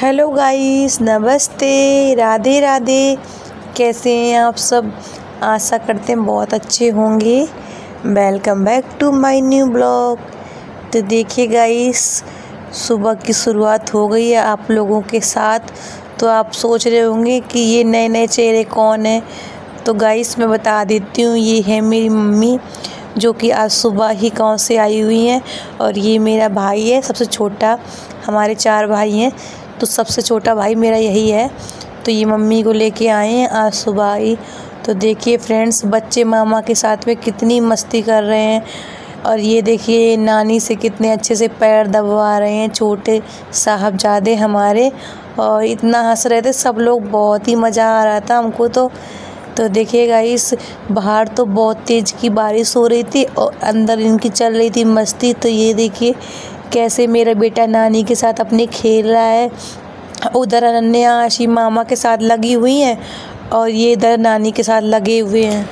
Hello guys, नमस्ते। राधे राधे। कैसे हैं आप सब? आशा करते हैं बहुत अच्छे होंगे। Welcome back to my new blog तो देखिए गाइस, सुबह की शुरुआत हो गई है आप लोगों के साथ। तो आप सोच रहे होंगे कि ये नए नए चेहरे कौन हैं? तो गाइस, मैं बता देती हूँ, ये है मेरी मम्मी, जो कि आज सुबह ही गाँव से आई हुई हैं। और ये मेरा भाई है, सबसे छोटा। हमारे चार भाई हैं। तो सबसे छोटा भाई मेरा यही है। तो ये मम्मी को लेके आए हैं आज सुबह ही। तो देखिए फ्रेंड्स, बच्चे मामा के साथ में कितनी मस्ती कर रहे हैं। और ये देखिए नानी से कितने अच्छे से पैर दबवा रहे हैं, छोटे साहबजादे हमारे। और इतना हंस रहे थे, सब लोग बहुत ही मज़ा आ रहा था हमको तो। तो देखिएगा इस बाहर तो बहुत तेज़ की बारिश हो रही थी और अंदर इनकी चल रही थी मस्ती। तो ये देखिए कैसे मेरा बेटा नानी के साथ अपने खेल रहा है। उधर अनन्या आशी मामा के साथ लगी हुई हैं और ये इधर नानी के साथ लगे हुए हैं।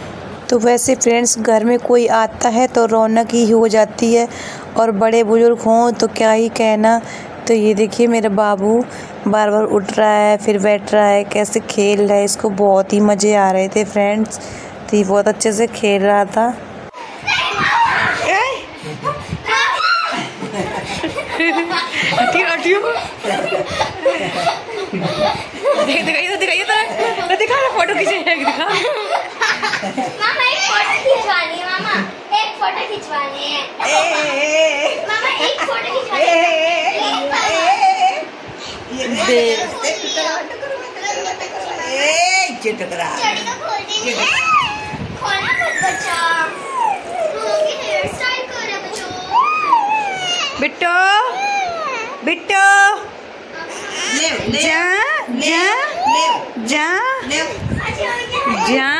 तो वैसे फ्रेंड्स, घर में कोई आता है तो रौनक ही हो जाती है और बड़े बुज़ुर्ग हों तो क्या ही कहना। तो ये देखिए मेरा बाबू, बार बार उठ रहा है, फिर बैठ रहा है, कैसे खेल रहा है, इसको बहुत ही मज़े आ रहे थे फ्रेंड्स। तो ये बहुत अच्छे से खेल रहा था। दिखाइए दिखाइए तो दिखा ना फ़ोटो खींचे दिखा। मामा एक फ़ोटो खिंचवानी है मामा। एक फ़ोटो खिंचवानी है मामा एक फ़ोटो खिंचवानी है चिटकरा चढ़ी तो खोल दी। खोलना मत बच्चा। होगी हेयर स्टाइल कर बच्चों। बिट्टो बिट्टो। जा जा जा ले। गया जा।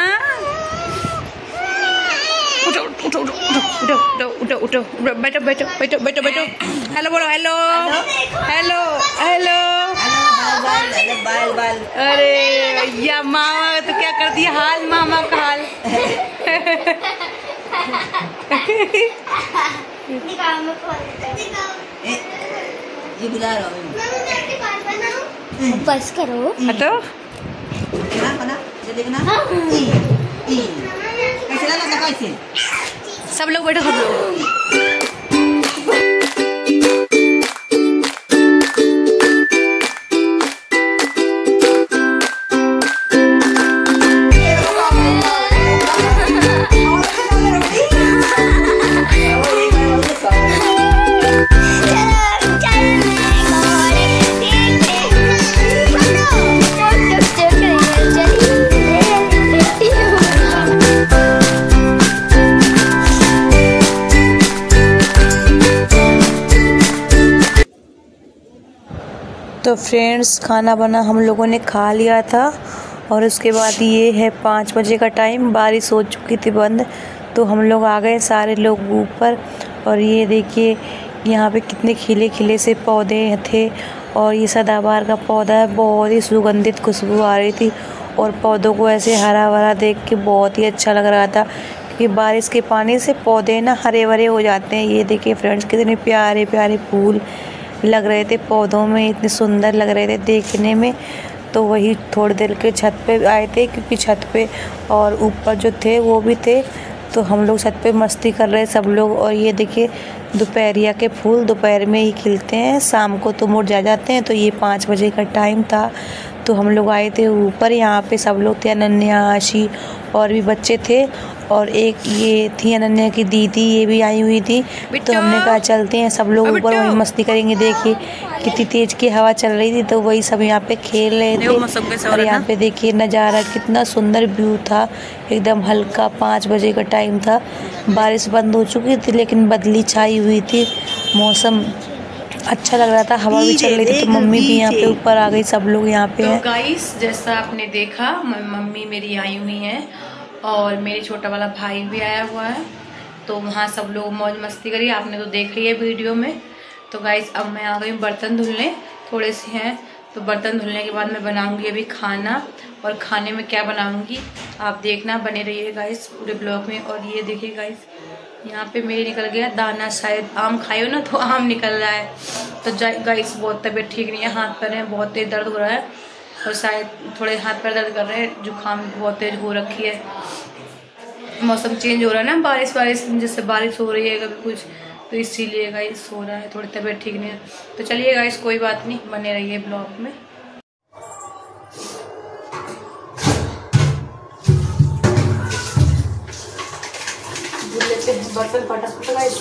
उठो उठो उठो उठो उठो उठो उठो उठो बैठो बैठो बैठो बैठो बैठो। हेलो बोलो हेलो हेलो हेलो अरे भैया मामा तो क्या कर दिया? हाल मामा का हाल? दिखाओ मैं खोल ये बुला रहा हूँ। बस करो। तो सब लोग बैठे सब लोग तो फ्रेंड्स खाना बना हम लोगों ने खा लिया था और उसके बाद ये है पाँच बजे का टाइम बारिश हो चुकी थी बंद तो हम लोग आ गए सारे लोग ऊपर और ये देखिए, यहाँ पे कितने खिले खिले से पौधे थे और ये सदाबहार का पौधा है, बहुत ही सुगंधित खुशबू आ रही थी और पौधों को ऐसे हरा भरा देख के बहुत ही अच्छा लग रहा था क्योंकि बारिश के पानी से पौधे ना हरे भरे हो जाते हैं। ये देखिए फ्रेंड्स कितने प्यारे प्यारे फूल लग रहे थे, पौधों में इतने सुंदर लग रहे थे देखने में। तो वही थोड़ी देर के छत पे आए थे, क्योंकि छत पे और ऊपर जो थे, वो भी थे। तो हम लोग छत पे मस्ती कर रहे सब लोग। और ये देखिए, दोपहरिया के फूल, दोपहर में ही खिलते हैं। शाम को तो मुरझा जाते हैं तो ये पाँच बजे का टाइम था। तो हम लोग आए थे ऊपर, यहाँ पे सब लोग थे, अनन्या, आशी और भी बच्चे थे। और एक ये थी अनन्या की दीदी ये भी आई हुई थी। तो हमने कहा चलते हैं सब लोग ऊपर। वहीं मस्ती करेंगे देखिए कितनी तेज की हवा चल रही थी तो वही सब यहाँ पे खेल रहे थे। और यहाँ पे देखिए नज़ारा कितना सुंदर व्यू था एकदम हल्का पाँच बजे का टाइम था। बारिश बंद हो चुकी थी लेकिन बदली छाई हुई थी। मौसम अच्छा लग रहा था हवा भी चल रही थी तो मम्मी भी यहाँ पे ऊपर आ गई सब लोग यहाँ पे तो हैं। गाइस जैसा आपने देखा मम्मी मेरी आई हुई हैं। और मेरे छोटा वाला भाई भी आया हुआ है तो वहाँ सब लोग मौज मस्ती करी। आपने तो देख लिया वीडियो में। तो गाइस अब मैं आ गई हूँ बर्तन धुलने। थोड़े से हैं तो बर्तन धुलने के बाद मैं बनाऊँगी अभी खाना। और खाने में क्या बनाऊँगी, आप देखना। बने रहिए गाइस पूरे ब्लॉग में। और ये देखिए गाइस यहाँ पे मेरे निकल गया दाना शायद। आम खाए हो ना तो आम निकल रहा है। तो गाइस बहुत तबीयत ठीक नहीं है, हाथ पैर में बहुत तेज दर्द हो रहा है। और शायद थोड़े हाथ पैर दर्द कर रहे हैं, जुकाम बहुत तेज हो रखी है। मौसम चेंज हो रहा है ना, बारिश वारिश जैसे बारिश हो रही है कभी कुछ तो इसीलिए गाइस हो रहा है, थोड़ी तबीयत ठीक नहीं है। तो चलिए गाइस कोई बात नहीं, बने रहिए ब्लॉग में। बर्तन फटाफट गाइस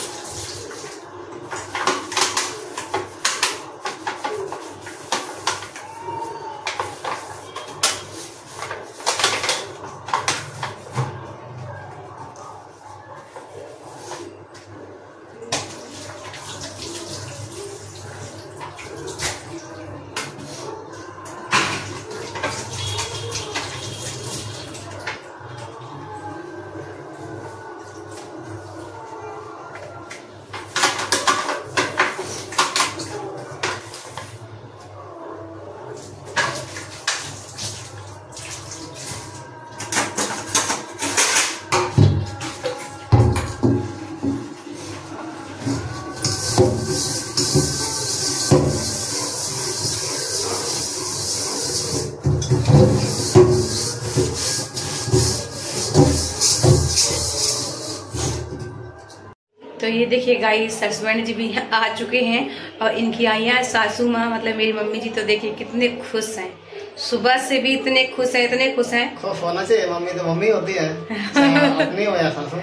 ये देखिए गाई हस्बैंड जी भी आ चुके हैं और इनकी आई है सासू माँ मतलब मेरी मम्मी जी तो देखिए कितने खुश हैं। सुबह से भी इतने खुश हैं इतने खुश हैं। खुश होना चाहिए मम्मी तो मम्मी होती है। अपनी हो या सासू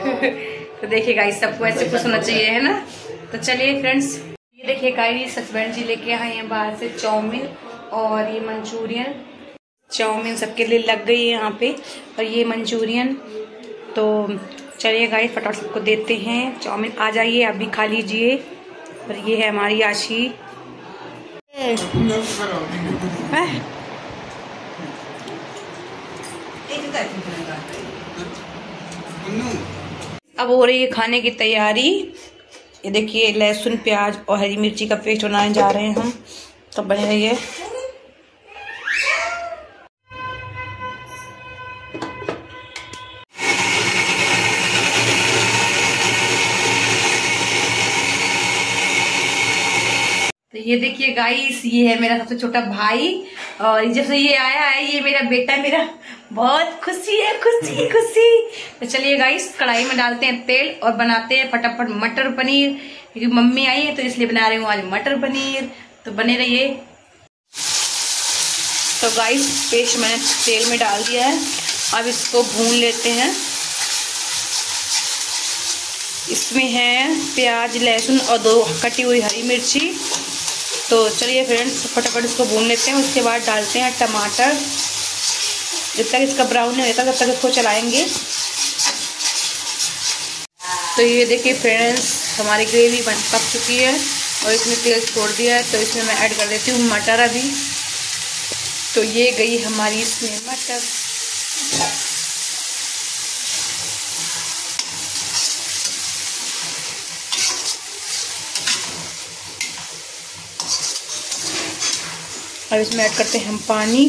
तो देखिए गाइस सबको ऐसे खुश होना चाहिए है ना? तो चलिए फ्रेंड्स ये देखिए गाइस हस्बैंड जी लेके आए हैं बाहर से चाउमीन और ये मंचूरियन। चाउमीन सबके लिए लग गई है यहाँ पे और ये मंचूरियन। तो चलिए गाइस फटाफट सबको देते हैं। चाउमीन आ जाइए, आप भी खा लीजिए। और ये है हमारी आशी। अब हो रही है खाने की तैयारी। ये देखिए लहसुन, प्याज और हरी मिर्ची का पेस्ट बनाने जा रहे हैं हम। तो बने रहिए। ये देखिए गाइस ये है मेरा सबसे छोटा भाई। और जब से ये आया है ये मेरा बेटा मेरा बहुत खुशी है खुशी खुशी। तो चलिए गाइस कढ़ाई में डालते हैं तेल और बनाते हैं फटाफट मटर पनीर। क्योंकि मम्मी आई है तो इसलिए बना रही हूँ आज मटर पनीर। तो बने रहिए। तो गाइस पेस्ट मैंने तेल में डाल दिया है। अब इसको भून लेते हैं। इसमें है प्याज लहसुन और दो कटी हुई हरी मिर्ची। तो चलिए फ्रेंड्स, फटाफट इसको भून लेते हैं, उसके बाद डालते हैं टमाटर। जब तक इसका ब्राउन नहीं होता, तब तक इसको चलाएँगे। तो ये देखिए फ्रेंड्स, हमारी ग्रेवी बन पक चुकी है और इसमें तेल छोड़ दिया है तो इसमें मैं ऐड कर देती हूँ मटर अभी। तो ये गई हमारी इसमें मटर। अब इसमें ऐड करते हैं हम पानी।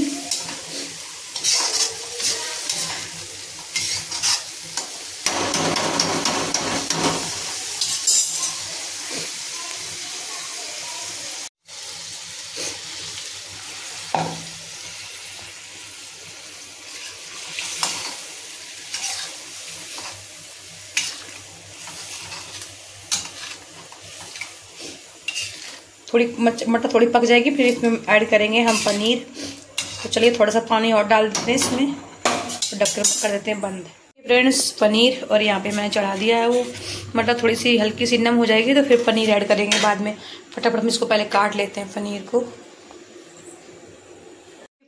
थोड़ी मटर थोड़ी पक जाएगी, फिर इसमें ऐड करेंगे हम पनीर। तो चलिए थोड़ा सा पानी और डाल देते हैं इसमें। तो कर देते हैं बंद। फ्रेंड्स पनीर, और यहाँ पे मैंने चढ़ा दिया है वो। मटर थोड़ी सी हल्की सी नम हो जाएगी तो फिर पनीर ऐड करेंगे बाद में। फटाफट हम इसको पहले काट लेते हैं पनीर को।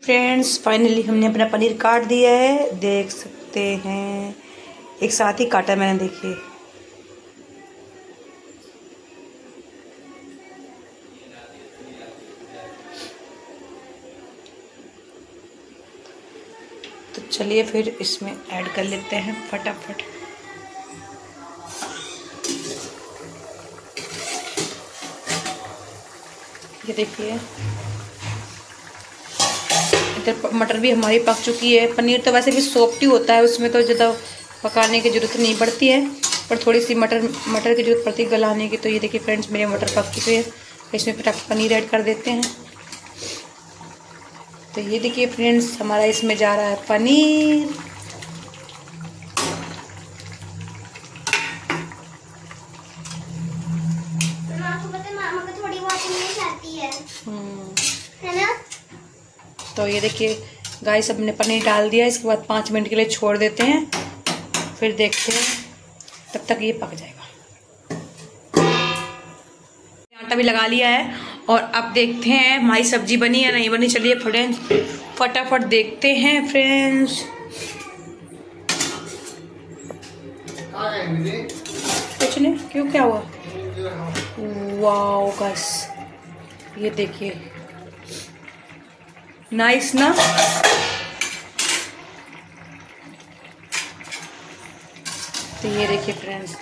फ्रेंड्स फाइनली हमने अपना पनीर काट दिया है। देख सकते हैं। एक साथ ही काटा मैंने, देखिए। तो चलिए फिर इसमें ऐड कर लेते हैं फटाफट। ये देखिए। इधर मटर भी हमारी पक चुकी है। पनीर तो वैसे भी सॉफ्ट ही होता है, उसमें तो ज़्यादा पकाने की ज़रूरत नहीं पड़ती है। पर थोड़ी सी मटर मटर की ज़रूरत पड़ती है गलाने की तो ये देखिए फ्रेंड्स, मेरे मटर पक चुके हैं। इसमें फटाफट पनीर ऐड कर देते हैं। तो ये देखिए फ्रेंड्स हमारा इसमें जा रहा है पनीर। है है। हम्म, है ना? तो ये देखिए गाय सबने पनीर डाल दिया इसके बाद पाँच मिनट के लिए छोड़ देते हैं। फिर देखते हैं तब तक ये पक जाएगा। आटा भी लगा लिया है। और अब देखते हैं, हमारी सब्ज़ी बनी या नहीं बनी, चलिए फ्रेंड्स, फटाफट देखते हैं, फ्रेंड्स। कुछ नहीं, क्यों, क्या हुआ? वाओ, बस। ये देखिए। नाइस ना? तो ये देखिए, फ्रेंड्स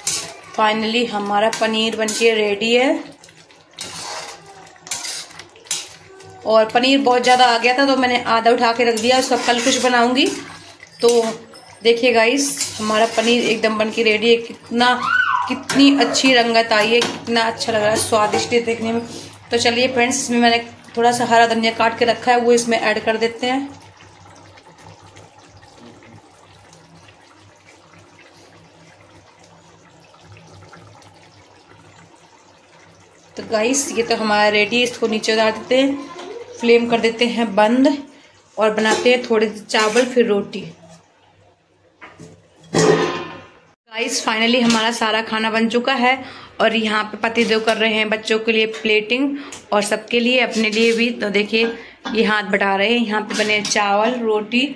फाइनली हमारा पनीर बनके रेडी है। और पनीर बहुत ज़्यादा आ गया था तो मैंने आधा उठा के रख दिया, उसका कल कुछ बनाऊँगी। तो देखिए गाइस हमारा पनीर एकदम बन के रेडी है। कितना, कितनी अच्छी रंगत आई है, कितना अच्छा लग रहा है, स्वादिष्ट है देखने में। तो चलिए फ्रेंड्स इसमें मैंने थोड़ा सा हरा धनिया काट के रखा है, वो इसमें ऐड कर देते हैं। तो गाइस ये तो हमारा रेडी इसको नीचे उतार देते हैं। फ्लेम कर देते हैं बंद और बनाते हैं थोड़े से चावल, फिर रोटी। गाइस फाइनली हमारा सारा खाना बन चुका है और यहाँ पे पतिदेव कर रहे हैं बच्चों के लिए प्लेटिंग और सबके लिए, अपने लिए भी। तो देखिए, ये हाथ बटा रहे हैं। यहाँ पे बने चावल, रोटी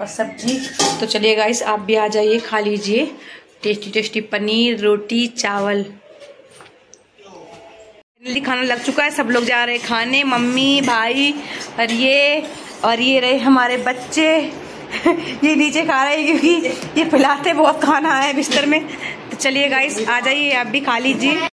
और सब्ज़ी। तो चलिए गाइस आप भी आ जाइए, खा लीजिए। टेस्टी टेस्टी पनीर, रोटी, चावल। जल्दी खाना लग चुका है, सब लोग जा रहे खाने। मम्मी, भाई, और ये और ये रहे हमारे बच्चे। ये नीचे खा रहे हैं क्योंकि ये फैलाते बहुत खाना है बिस्तर में। तो चलिए गाइस आ जाइए, आप भी खा लीजिए।